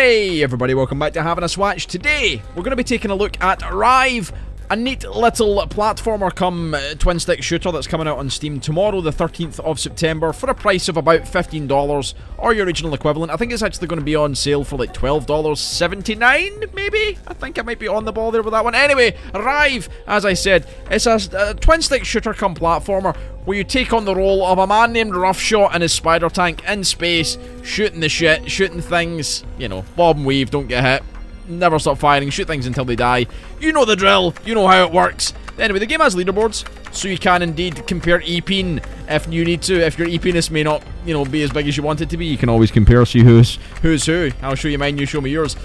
Hey everybody, welcome back to Having a Swatch. Today, we're going to be taking a look at Rive, a neat little platformer come uh, twin stick shooter that's coming out on Steam tomorrow, the 13th of September, for a price of about $15 or your original equivalent. I think it's actually going to be on sale for like $12.79, maybe? I think I might be on the ball there with that one. Anyway, Rive, as I said, it's a, a twin stick shooter come platformer where you take on the role of a man named Roughshot and his spider tank in space, shooting the shit, shooting things, you know, bob and weave, don't get hit never stop firing, shoot things until they die. You know the drill, you know how it works. Anyway, the game has leaderboards, so you can indeed compare EPing if you need to. If your EPiness may not, you know, be as big as you want it to be, you can always compare, see who's who's who. I'll show you mine, you show me yours.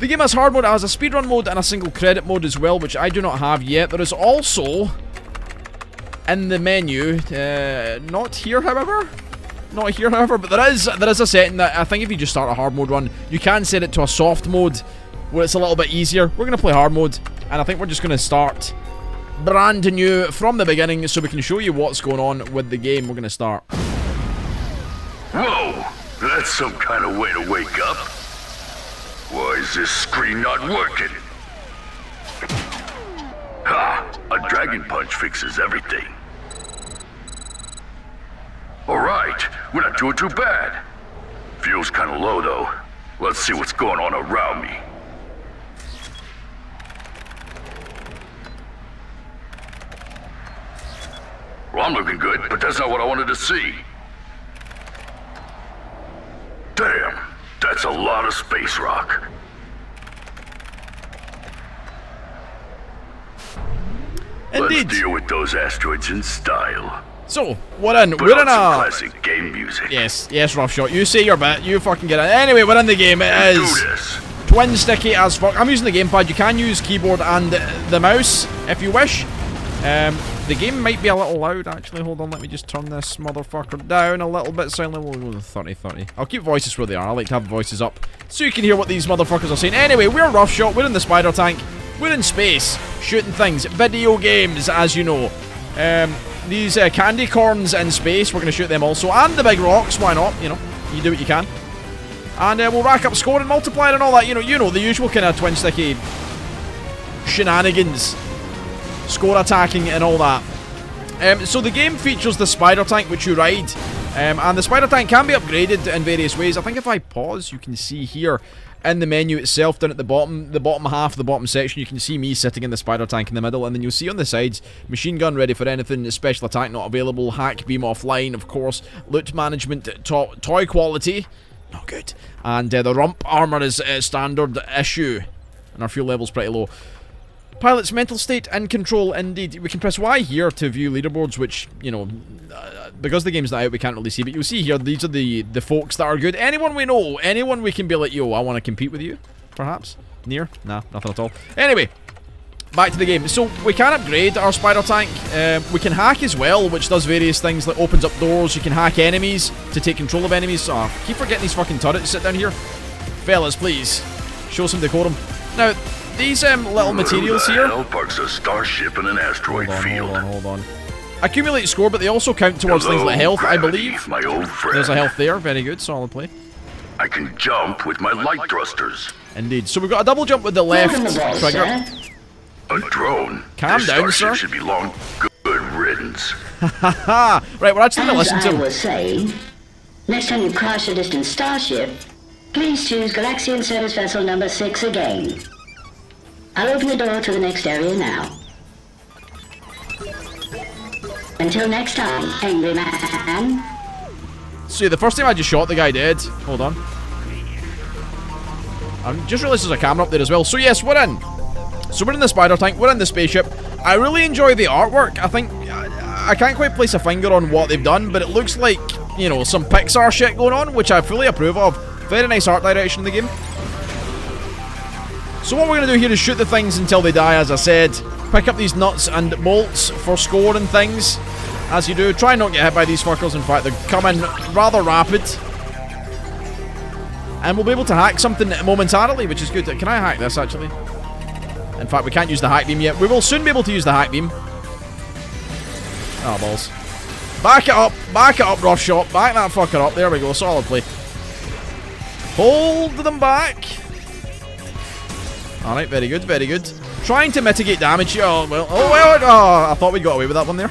The game has hard mode, it has a speedrun mode and a single credit mode as well, which I do not have yet. There is also, in the menu, uh, not here however, not here however, but there is there is a setting that I think if you just start a hard mode run, you can set it to a soft mode where it's a little bit easier. We're going to play hard mode, and I think we're just going to start brand new from the beginning so we can show you what's going on with the game. We're going to start. Whoa, that's some kind of way to wake up. Why is this screen not working? Ha! A dragon punch fixes everything. Alright, we're not doing too bad. Fuel's kinda low though. Let's see what's going on around me. Well, I'm looking good, but that's not what I wanted to see. Damn, that's a lot of space rock. Indeed. Let's deal with those asteroids in style. So, we're in. Put we're in a. classic game music. Yes, yes, Roughshot. You say your bit. You fucking get it. Anyway, we're in the game. It is twin sticky as fuck. I'm using the gamepad. You can use keyboard and the mouse if you wish. Um, the game might be a little loud, actually. Hold on, let me just turn this motherfucker down a little bit. Silently, we'll go to 30, 30. I'll keep voices where they are. I like to have voices up so you can hear what these motherfuckers are saying. Anyway, we're Roughshot. We're in the spider tank. We're in space, shooting things. Video games, as you know. Um, these uh, candy corns in space, we're going to shoot them also. And the big rocks, why not? You know, you do what you can. And uh, we'll rack up score and multiply and all that. You know, you know the usual kind of twin sticky shenanigans score attacking and all that. Um, so the game features the spider tank which you ride, um, and the spider tank can be upgraded in various ways. I think if I pause, you can see here in the menu itself, down at the bottom, the bottom half, of the bottom section, you can see me sitting in the spider tank in the middle, and then you'll see on the sides, machine gun ready for anything, special attack not available, hack beam offline, of course, loot management, to toy quality, not good, and uh, the rump armor is uh, standard issue, and our fuel level's pretty low. Pilot's mental state and control, indeed. We can press Y here to view leaderboards, which, you know, uh, because the game's not out, we can't really see. But you'll see here, these are the, the folks that are good. Anyone we know, anyone we can be like, yo, I want to compete with you, perhaps? Near? Nah, nothing at all. Anyway, back to the game. So, we can upgrade our spider tank. Um, we can hack as well, which does various things, like opens up doors. You can hack enemies to take control of enemies. Oh, keep forgetting these fucking turrets sit down here. Fellas, please, show some decorum. Now, these um, little materials here. hell parks a starship in an asteroid Hold on, field? hold on, hold on. Accumulate score, but they also count towards things like health, I believe. My old friend. There's a health there, very good, solid play. I can jump with my light thrusters. Indeed. So we've got a double jump with the left Welcome trigger. sir. A drone. Calm this down, starship sir. should be long. Good riddance. Haha! right, we're actually going to As listen I to was saying, next time you crash a distant starship, please choose Galaxian Service Vessel number 6 again. I'll open the door to the next area now. Until next time, Angry Man. See, the first time I just shot the guy dead. Hold on. I just realised there's a camera up there as well. So yes, we're in. So we're in the spider tank, we're in the spaceship. I really enjoy the artwork. I think, I, I can't quite place a finger on what they've done, but it looks like, you know, some Pixar shit going on, which I fully approve of. Very nice art direction in the game. So what we're going to do here is shoot the things until they die, as I said. Pick up these nuts and bolts for score and things. As you do, try not get hit by these fuckers. In fact, they're coming rather rapid. And we'll be able to hack something momentarily, which is good. Can I hack this, actually? In fact, we can't use the hack beam yet. We will soon be able to use the hack beam. Oh, balls. Back it up. Back it up, Roughshot. Back that fucker up. There we go. Solid play. Hold them back. Alright, very good, very good. Trying to mitigate damage. Oh, well. Oh, well. Oh, I thought we got away with that one there.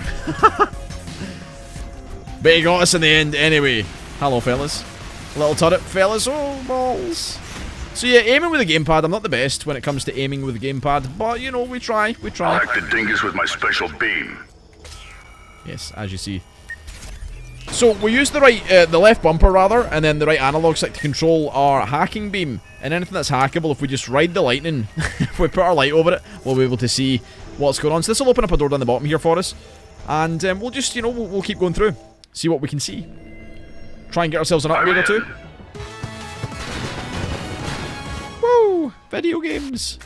but he got us in the end anyway. Hello, fellas. Little turret, fellas. Oh, balls. So yeah, aiming with a gamepad, I'm not the best when it comes to aiming with a gamepad, but you know, we try, we try. hack the dingus with my special beam. Yes, as you see. So we use the right, uh, the left bumper rather, and then the right analog stick to control our hacking beam. And anything that's hackable, if we just ride the lightning, if we put our light over it, we'll be able to see what's going on. So this will open up a door down the bottom here for us, and um, we'll just, you know, we'll, we'll keep going through, see what we can see. Try and get ourselves an upgrade or two. Woo! Video games.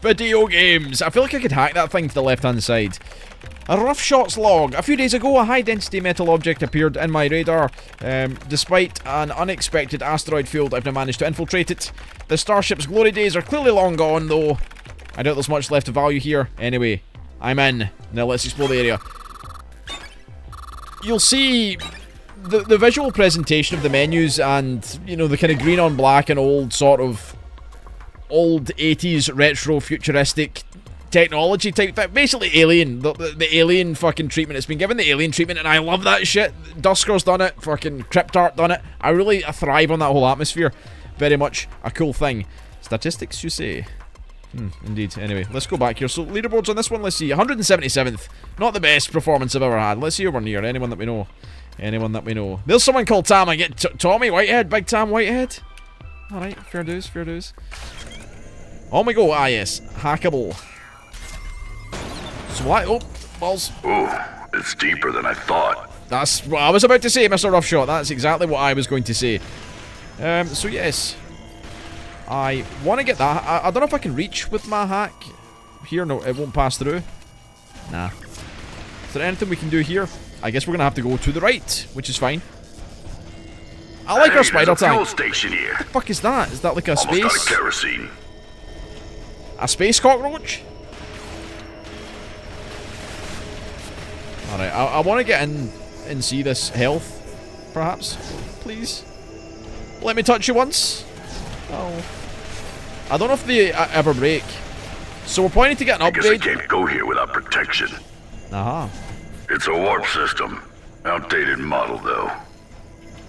Video games. I feel like I could hack that thing to the left-hand side. A Roughshot's log. A few days ago, a high-density metal object appeared in my radar. Um, despite an unexpected asteroid field, I've now managed to infiltrate it. The starship's glory days are clearly long gone, though. I doubt there's much left of value here. Anyway, I'm in. Now let's explore the area. You'll see the the visual presentation of the menus and you know the kind of green on black and old sort of old 80s retro futuristic technology type thing. Basically alien. The, the, alien fucking treatment. It's been given the alien treatment and I love that shit. Duskers done it. Fucking Cryptark done it. I really I thrive on that whole atmosphere. Very much a cool thing. Statistics, you say? Hmm, indeed. Anyway, let's go back here. So, leaderboards on this one, let's see. 177th. Not the best performance I've ever had. Let's see who we're near. Anyone that we know. Anyone that we know. There's someone called Tam. I get Tommy Whitehead. Big Tam Whitehead. Alright, fair dues, fair dues. On we go. Ah, yes. Hackable. So what? Oh, balls. Ooh, it's deeper than I thought. That's what I was about to say, Mr. Roughshot. That's exactly what I was going to say. Um, so yes. I want to get that. I, I don't know if I can reach with my hack. Here, no, it won't pass through. Nah. Is there anything we can do here? I guess we're going to have to go to the right, which is fine. I like hey, our spider a fuel tank. station here. What the fuck is that? Is that like a Almost out of space? kerosene. A space cockroach? Alright, I, I want to get in and see this health, perhaps. Please. Let me touch you once. Oh. I don't know if they uh, ever break. So we're planning to get an upgrade. I guess I can't go here without protection. Uh-huh. It's a warp system. Outdated model, though.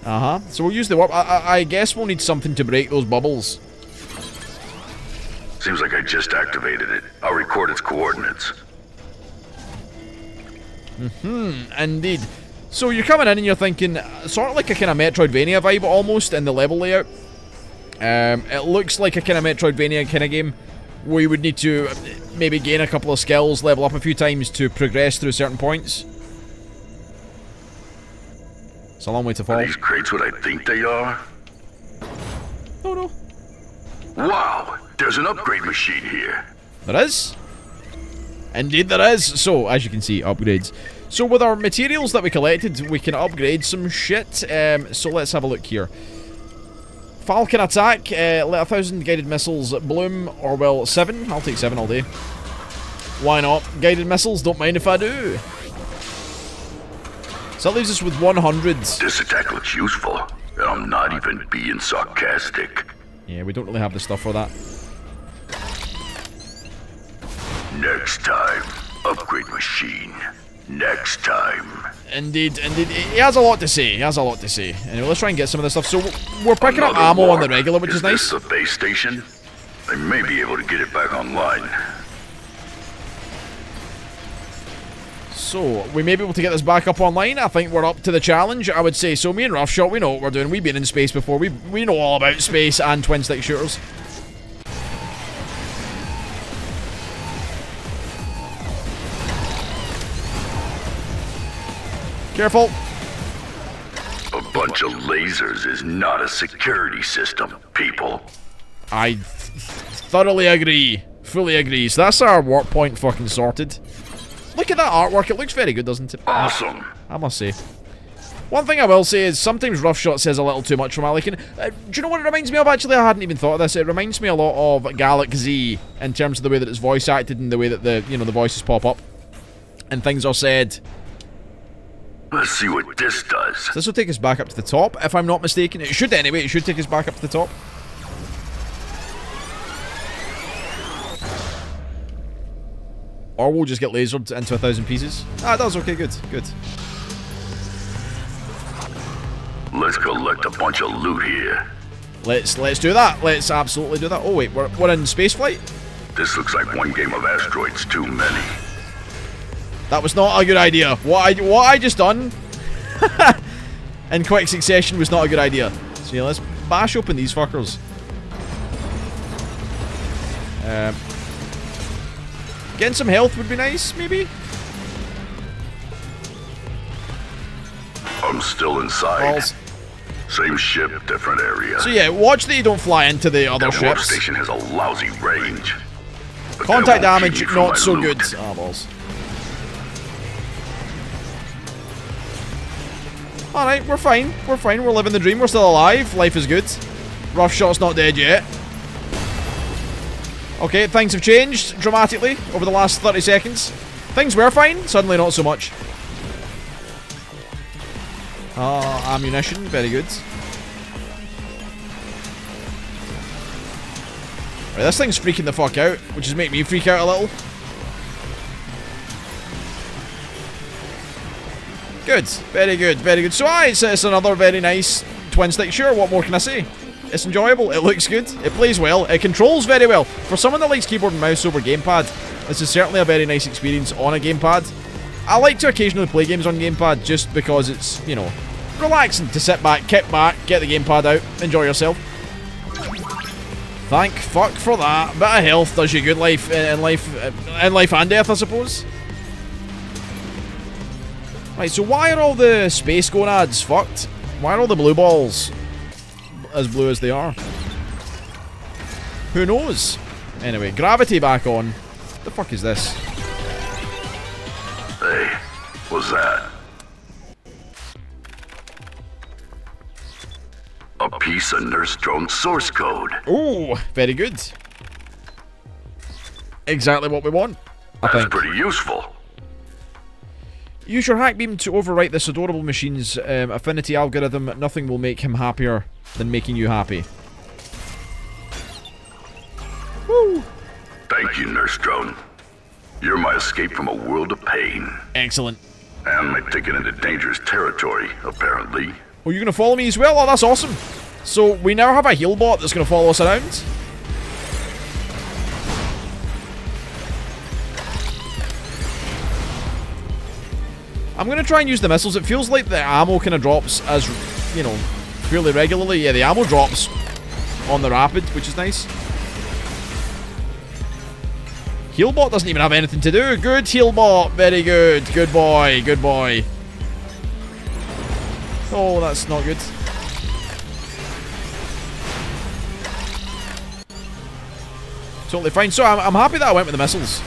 Uh-huh. So we'll use the warp. I, I, I guess we'll need something to break those bubbles. Seems like I just activated it. I'll record its coordinates. Indeed. So you're coming in and you're thinking, sort of like a kind of Metroidvania vibe almost in the level layout. Um, it looks like a kind of Metroidvania kind of game where you would need to uh, maybe gain a couple of skills, level up a few times to progress through certain points. It's a long way to Are fall. these crates what I think they are? No, no. Wow, there's an upgrade machine here. There is. Indeed there is. So, as you can see, upgrades. So with our materials that we collected, we can upgrade some shit. Um, so let's have a look here. Falcon attack, uh, let a thousand guided missiles bloom, or well, seven. I'll take seven all day. Why not? Guided missiles, don't mind if I do. So that leaves us with 100. This attack looks useful, I'm not even being sarcastic. Yeah, we don't really have the stuff for that. Next time, upgrade machine. Next time. Indeed, indeed. He has a lot to say. He has a lot to say. Anyway, let's try and get some of this stuff. So we're picking up Another ammo on the regular, which is, is nice. This the base station? I may be able to get it back online. So, we may be able to get this back up online. I think we're up to the challenge, I would say. So, me and Roughshot, we know what we're doing. We've been in space before. We, we know all about space and twin-stick shooters. Careful. A bunch of lasers is not a security system, people. I th thoroughly agree. Fully agree. So that's our warp point fucking sorted. Look at that artwork. It looks very good, doesn't it? Awesome. I must say. One thing I will say is sometimes Roughshot says a little too much for my liking. Uh, do you know what it reminds me of? Actually, I hadn't even thought of this. It reminds me a lot of Galak-Z in terms of the way that it's voice acted and the way that the you know the voices pop up and things are said. Let's see what this does. This will take us back up to the top, if I'm not mistaken. It should anyway, it should take us back up to the top. Or we'll just get lasered into a thousand pieces. Ah, that was okay, good, good. Let's collect a bunch of loot here. Let's let's do that. Let's absolutely do that. Oh wait, we're, we're in space flight? This looks like one game of asteroids too many. That was not a good idea. What I, what I just done in quick succession was not a good idea. So yeah, let's bash open these fuckers. Um, getting some health would be nice, maybe? I'm still inside. Balls. Same ship, different area. So yeah, watch that you don't fly into the other that ships. station has a lousy range. Contact damage, keep me from my not so loot. good. Ah, balls. Alright, we're fine. We're fine. We're living the dream. We're still alive. Life is good. Roughshot's not dead yet. Okay, things have changed dramatically over the last 30 seconds. Things were fine, suddenly not so much. Ah, ammunition, very good. Right, this thing's freaking the fuck out, which is making me freak out a little. Good, very good, very good. So, aye, it's, it's another very nice twin stick. Sure, what more can I say? It's enjoyable, it looks good, it plays well, it controls very well. For someone that likes keyboard and mouse over gamepad, this is certainly a very nice experience on a gamepad. I like to occasionally play games on gamepad just because it's, you know, relaxing to sit back, kick back, get the gamepad out, enjoy yourself. Thank fuck for that. Bit of health does you good life in life, in life and death, I suppose. Right, so why are all the space gonads fucked? Why are all the blue balls as blue as they are? Who knows? Anyway, gravity back on. The fuck is this? Hey, what's that? A piece of Nurse Drone source code. Ooh, very good. Exactly what we want, I That's think. pretty useful. Use your hack beam to overwrite this adorable machine's um, affinity algorithm. Nothing will make him happier than making you happy. Woo! Thank you, Nurse Drone. You're my escape from a world of pain. Excellent. And my ticket into dangerous territory, apparently. Oh, you're gonna follow me as well? Oh, that's awesome. So we now have a heal bot that's gonna follow us around. I'm gonna try and use the missiles. It feels like the ammo kind of drops as, you know, fairly regularly. Yeah, the ammo drops on the rapid, which is nice. Healbot doesn't even have anything to do. Good Healbot. Very good. Good boy. Good boy. Oh, that's not good. Totally fine. So I'm, I'm happy that I went with the missiles.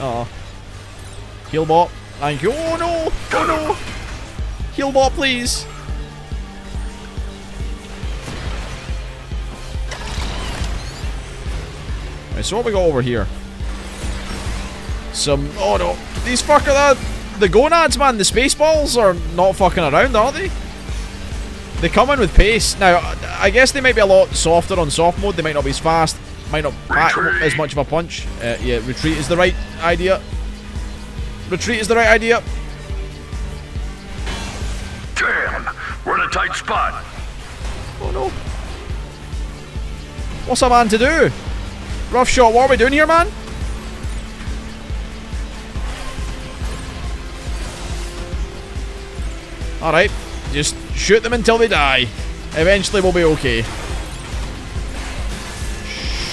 Oh. Healbot. Thank you. Oh no! Oh no! Healbot, please. Right, so what we got over here? Some. Oh no! These fucker that the gonads, man. The space balls are not fucking around, are they? They come in with pace. Now, I guess they might be a lot softer on soft mode. They might not be as fast. Might not pack Retreat. as much of a punch. Uh, yeah, retreat is the right idea. Retreat is the right idea. Damn, we're in a tight spot. Oh no. What's a man to do? Roughshot, what are we doing here, man? Alright, just shoot them until they die. Eventually we'll be okay.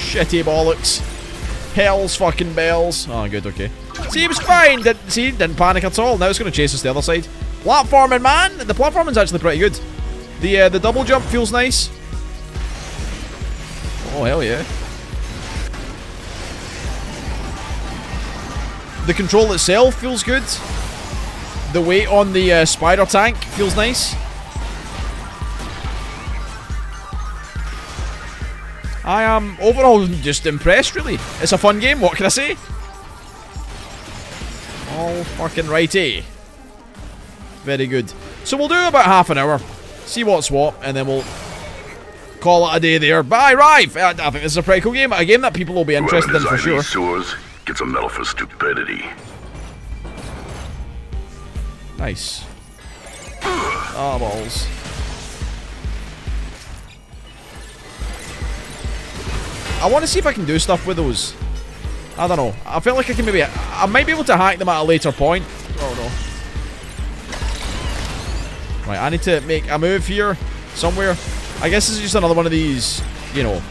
Shitty bollocks. Hell's fucking bells. Oh, good, okay. See, he was fine. Didn't, see, didn't panic at all. Now it's going to chase us the other side. Platforming, man! The platforming's actually pretty good. The, uh, the double jump feels nice. Oh, hell yeah. The control itself feels good. The weight on the uh, spider tank feels nice. I am overall just impressed, really. It's a fun game, what can I say? All fucking righty. Very good. So we'll do about half an hour, see what's what, and then we'll call it a day there. Bye, Rive! I, think this is a pretty cool game. A game that people will be interested in for sure. sewers gets a medal for stupidity. Nice. Ah, balls. I want to see if I can do stuff with those. I don't know. I feel like I can maybe... I might be able to hack them at a later point. Oh, no. Right, I need to make a move here. Somewhere. I guess this is just another one of these, you know,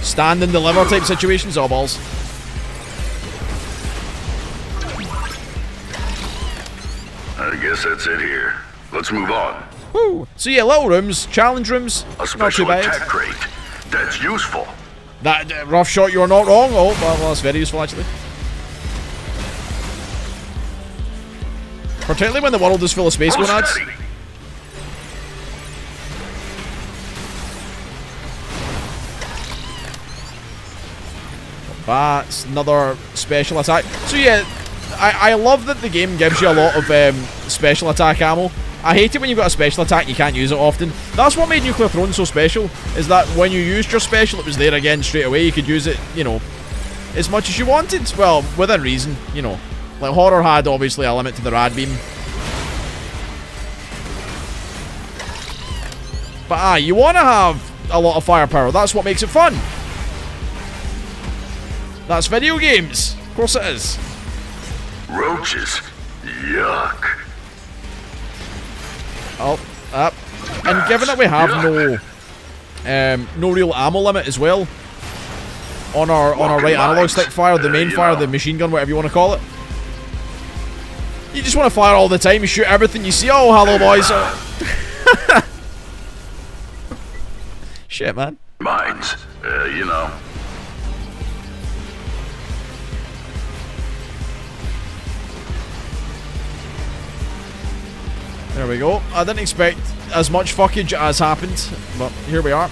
stand and deliver type situations. Oh, balls. I guess that's it here. Let's move on. Woo! So yeah, little rooms, challenge rooms. A Not too special bad. attack crate. That's useful. That uh, Roughshot, you're not wrong. Oh, well, well, that's very useful actually. Particularly when the world is full of space gonads. That's another special attack. So yeah, I, I love that the game gives you a lot of um, special attack ammo. I hate it when you've got a special attack you can't use it often. That's what made Nuclear Throne so special, is that when you used your special, it was there again straight away. You could use it, you know, as much as you wanted. Well, within reason, you know. Like, Horror had, obviously, a limit to the Rad Beam. But ah, you want to have a lot of firepower. That's what makes it fun. That's video games. Of course it is. Roaches. Yuck. Oh, up. And given that we have no um, no real ammo limit as well on our on our right analog stick fire, the main fire, the machine gun, whatever you want to call it. You just want to fire all the time, you shoot everything you see. Oh, hello boys. Shit, man. Mines. Uh, you know. There we go. I didn't expect as much fuckage as happened, but here we are.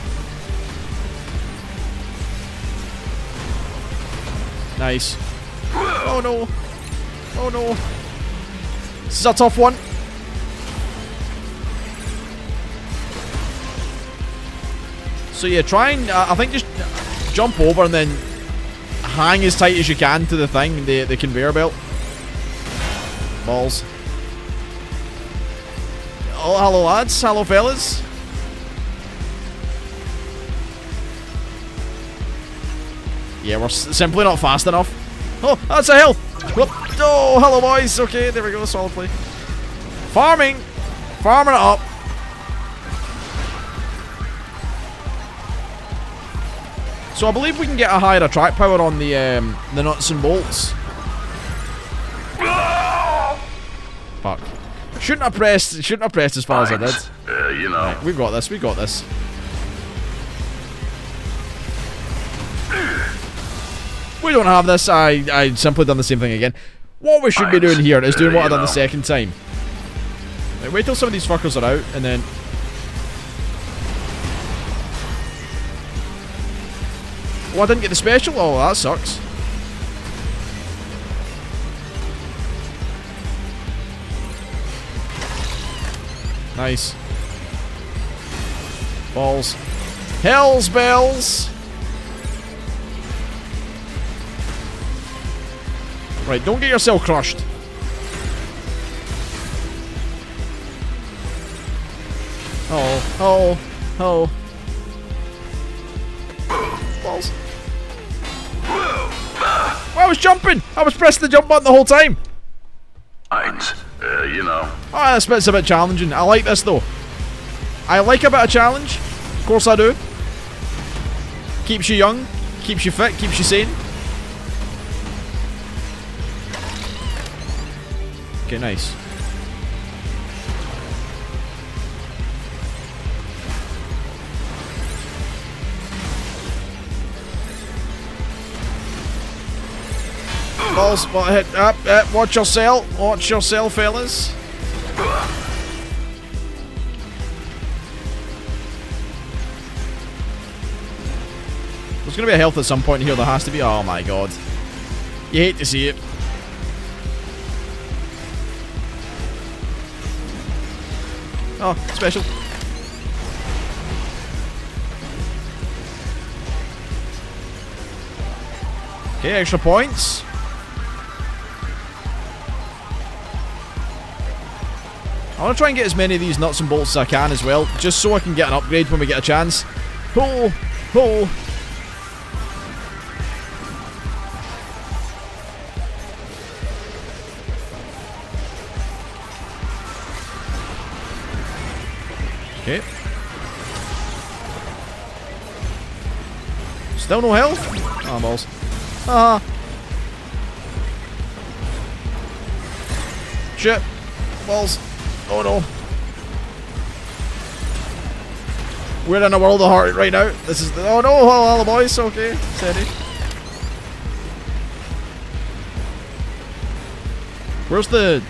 Nice. Oh no. Oh no. This is a tough one. So yeah, try and, uh, I think just jump over and then hang as tight as you can to the thing, the, the conveyor belt. Balls. Oh, hello lads, hello fellas. Yeah, we're simply not fast enough. Oh, that's a hill. Oh, hello boys. Okay, there we go, solid play. Farming. Farming it up. So I believe we can get a higher attract power on the um, the nuts and bolts. Fuck. Shouldn't have pressed. Shouldn't have pressed as far as I did. Uh, you know. We've got this. We got this. We don't have this. I I simply done the same thing again. What we should be doing here is doing what I done the second time. Right, wait till some of these fuckers are out, and then. Oh, I didn't get the special. Oh, that sucks. Nice. Balls. Hell's bells! Right, don't get yourself crushed. Oh, oh, oh. Balls. I was jumping! I was pressing the jump button the whole time! Mines. Uh, you know. Ah, this bit's a bit challenging. I like this though. I like a bit of challenge. Of course I do. Keeps you young, keeps you fit, keeps you sane. Okay, nice. Up, uh, watch yourself, watch yourself, fellas. There's gonna be a health at some point here, there has to be. Oh my god. You hate to see it. Oh, special. Okay, extra points. I want to try and get as many of these nuts and bolts as I can as well, just so I can get an upgrade when we get a chance. Oh, oh. Okay. Still no health? Ah, oh, balls. Ah. Shit. Balls. Oh no. We're in a world of hurt right now. This is the, oh no, all the boys, okay, steady. Where's the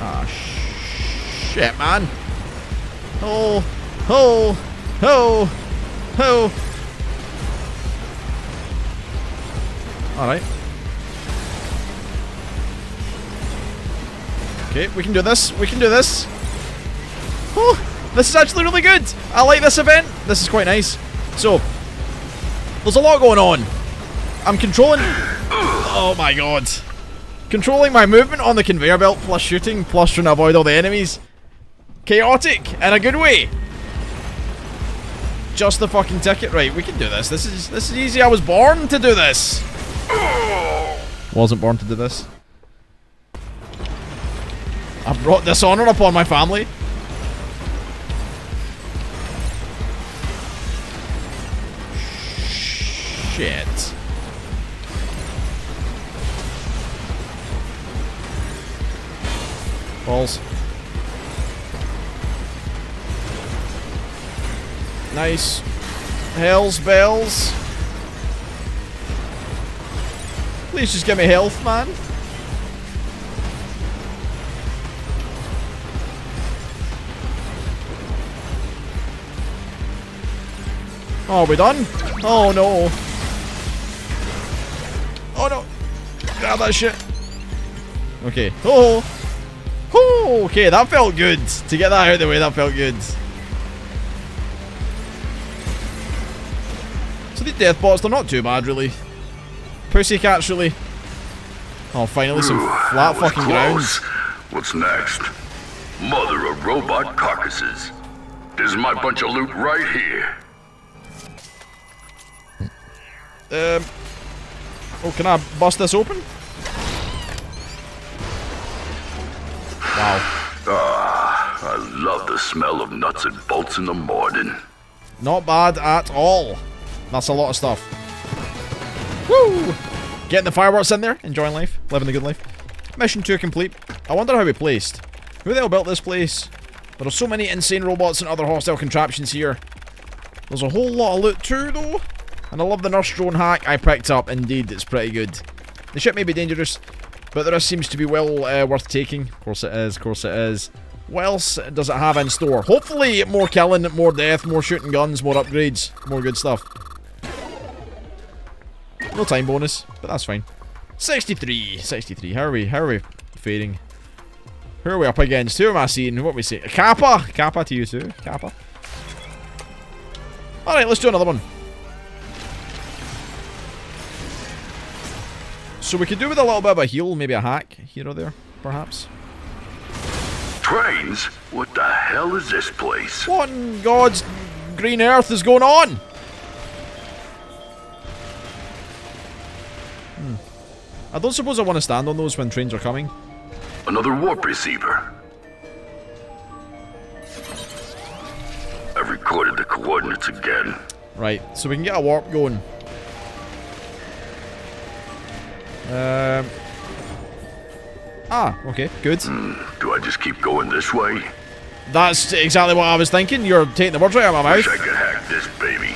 Ah sh shit man. Oh oh oh oh Alright. Okay, we can do this. We can do this. Oh, this is actually really good. I like this event. This is quite nice. So, there's a lot going on. I'm controlling... Oh my god. Controlling my movement on the conveyor belt, plus shooting, plus trying to avoid all the enemies. Chaotic, in a good way. Just the fucking ticket. Right, we can do this. This is this is easy. I was born to do this. Wasn't born to do this. I brought dishonor upon my family. Shit. Balls. Nice. Hell's bells. Please just give me health, man. Oh, we done? Oh no. Oh no. Grab that shit. Okay. Oh. Oh, okay, that felt good. To get that out of the way, that felt good. So these death bots, they're not too bad, really. Pussycats, really. Oh, finally some flat fucking grounds. What's next? Mother of robot carcasses. This is my bunch of loot right here. Um. Oh, can I bust this open? Wow. Ah, I love the smell of nuts and bolts in the morning. Not bad at all. That's a lot of stuff. Woo! Getting the fireworks in there, enjoying life, living the good life. Mission 2 complete. I wonder how we placed. Who the hell built this place? There are so many insane robots and other hostile contraptions here. There's a whole lot of loot too, though. And I love the nurse drone hack I picked up. Indeed, it's pretty good. The ship may be dangerous, but the risk seems to be well uh, worth taking. Of course it is, of course it is. What else does it have in store? Hopefully more killing, more death, more shooting guns, more upgrades, more good stuff. No time bonus, but that's fine. 63, 63. How are we? How are we fading? Who are we up against? Who am I seeing? What we see? Kappa! Kappa to you too. Kappa. Alright, let's do another one. So we could do with a little bit of a heal, maybe a hack here or there, perhaps. Trains? What the hell is this place? What in God's green earth is going on? Hmm. I don't suppose I want to stand on those when trains are coming. Another warp receiver. I've recorded the coordinates again. Right, so we can get a warp going. Um. Ah, okay, good. Do I just keep going this way? That's exactly what I was thinking. You're taking the words right out of my Wish mouth. I could hack this baby.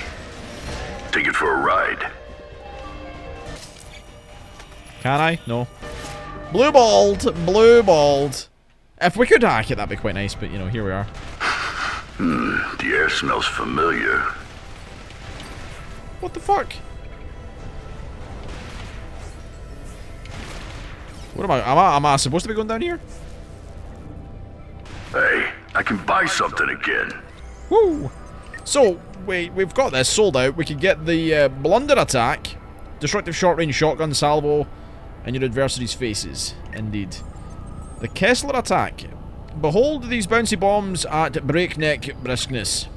Take it for a ride. Can I? No. Blue balled, blue balled. If we could hack it, that'd be quite nice, but you know, here we are. The air smells familiar. What the fuck? What am I? Am I, am I supposed to be going down here? Hey, I can buy something again. Woo! So, wait, we've got this sold out. We can get the uh, blunder attack, destructive short range shotgun salvo, and your adversary's faces. Indeed. The Kessler attack. Behold these bouncy bombs at breakneck briskness.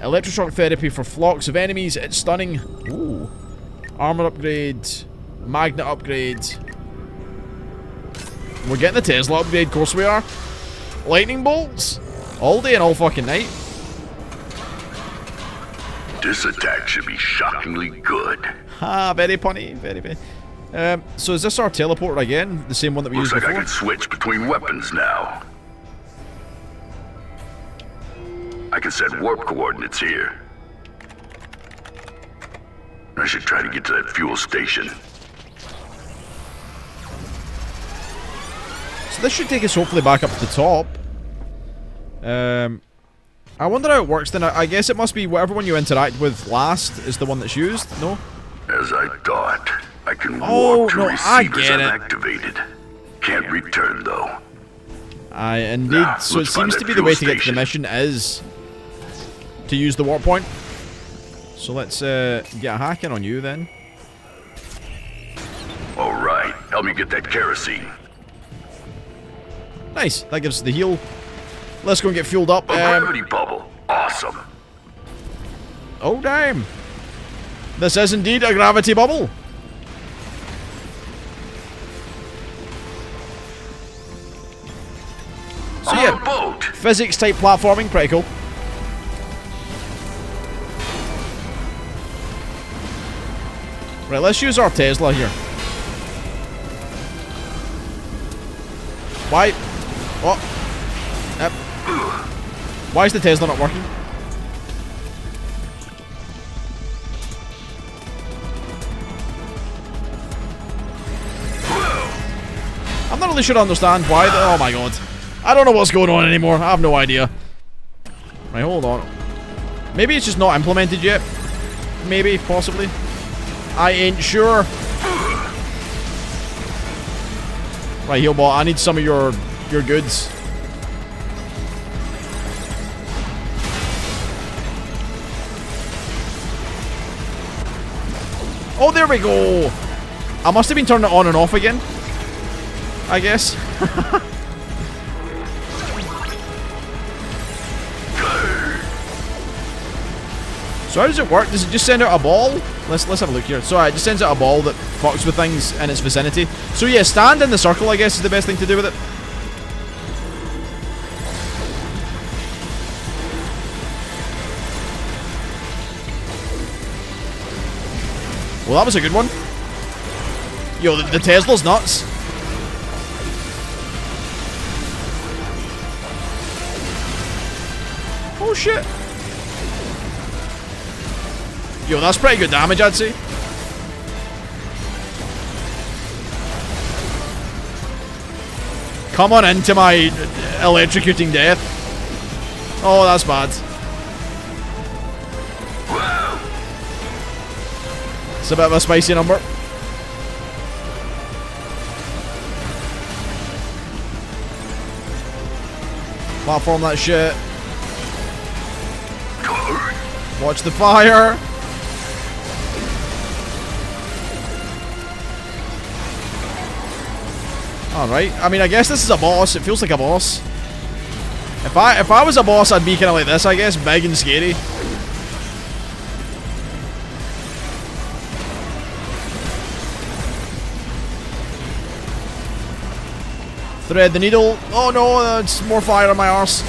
Electroshock therapy for flocks of enemies. It's stunning. Ooh. Armor upgrade. Magnet upgrade. We're getting the Tesla upgrade, of course we are. Lightning bolts. All day and all fucking night. This attack should be shockingly good. Ah, very punny. Very, very. Um, so is this our teleporter again? The same one that we Looks used like I before? can switch between weapons now. I can set warp coordinates here. I should try to get to that fuel station. This should take us hopefully back up to the top. Um, I wonder how it works then. I, I guess it must be whatever one you interact with last is the one that's used, no? As I thought, I can Oh, warp to no, I receivers get I've it. activated. Can't return though. I indeed. Ah, so it seems to be the way to get to the mission is to use the warp point. So let's uh, get a hack in on you then. All right, help me get that kerosene. Nice. That gives us the heal. Let's go and get fueled up. A Um, gravity bubble. Awesome. oh damn. This is indeed a gravity bubble. So yeah, boat. physics type platforming, pretty cool. Right, let's use our Tesla here. Why? What? Yep. Why is the Tesla not working? I'm not really sure I understand why. The, oh my god. I don't know what's going on anymore. I have no idea. Right, hold on. Maybe it's just not implemented yet. Maybe, possibly. I ain't sure. Right, Healbot, I need some of your your goods. Oh, there we go. I must have been turning it on and off again. I guess. So how does it work? Does it just send out a ball? Let's let's have a look here. So uh, it just sends out a ball that fucks with things in its vicinity. So yeah, stand in the circle I guess is the best thing to do with it. Well, that was a good one. Yo, the, the Tesla's nuts. Oh shit. Yo, that's pretty good damage, I'd say. Come on into my electrocuting death. Oh, that's bad. It's a bit of a spicy number. Platform that shit. Watch the fire. Alright, I mean I guess this is a boss, it feels like a boss. If I if I was a boss I'd be kinda like this I guess, big and scary. Thread the needle. Oh no, it's more fire on my arse.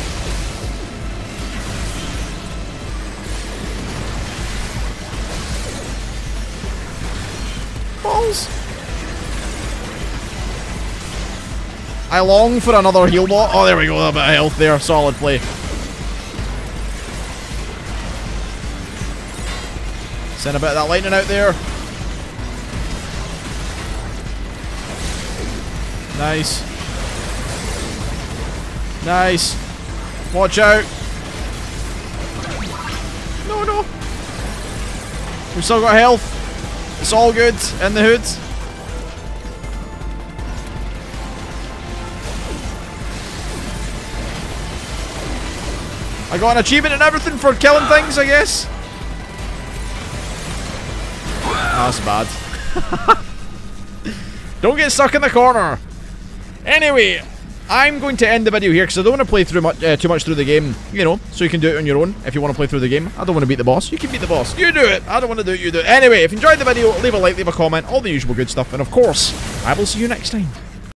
Balls. I long for another heal. Oh, there we go. A bit of health there. Solid play. Send a bit of that lightning out there. Nice. Nice. Watch out. No, no. We've still got health. It's all good in the hood. I got an achievement and everything for killing things, I guess. That's bad. don't get stuck in the corner. Anyway, I'm going to end the video here because I don't want to play through much, uh, too much through the game, you know, so you can do it on your own if you want to play through the game. I don't want to beat the boss. You can beat the boss. You do it. I don't want to do it. You do it. Anyway, if you enjoyed the video, leave a like, leave a comment, all the usual good stuff. And of course, I will see you next time.